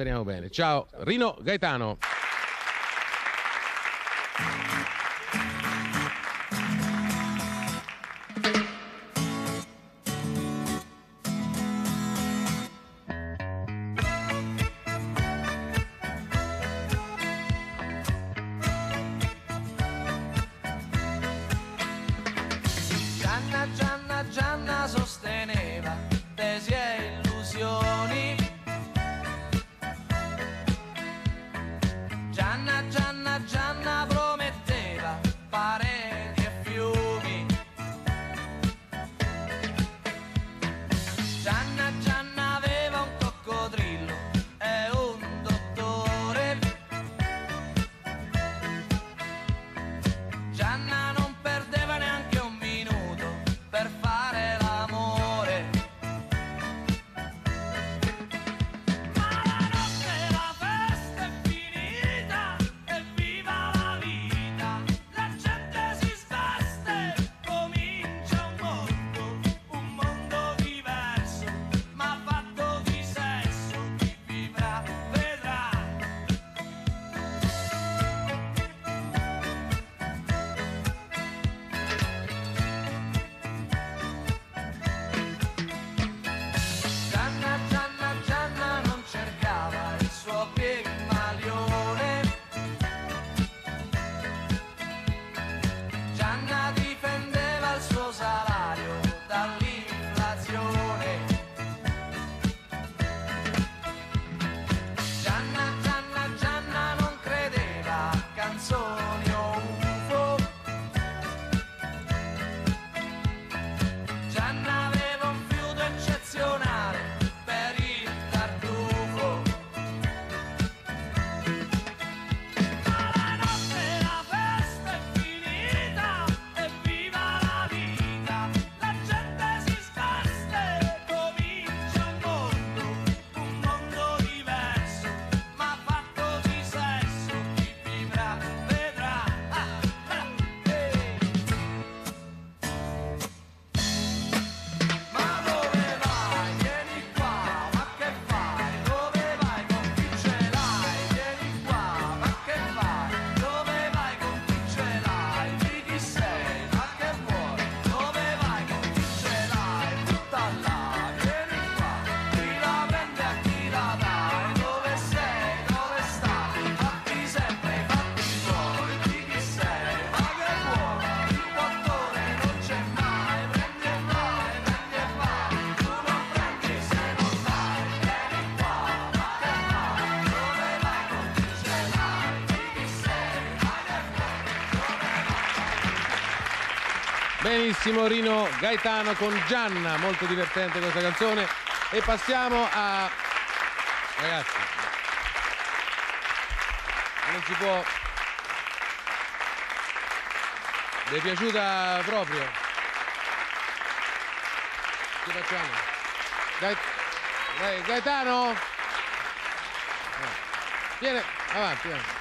Speriamo bene. Ciao, Ciao. Rino Gaetano. Gianna, Gianna, Gianna sosteneva tesi e illusioni Benissimo Rino Gaetano con Gianna, molto divertente questa canzone. E passiamo a... Ragazzi, non si può... Vi è piaciuta proprio? Che facciamo? Gaetano? Eh. Vieni, avanti, avanti.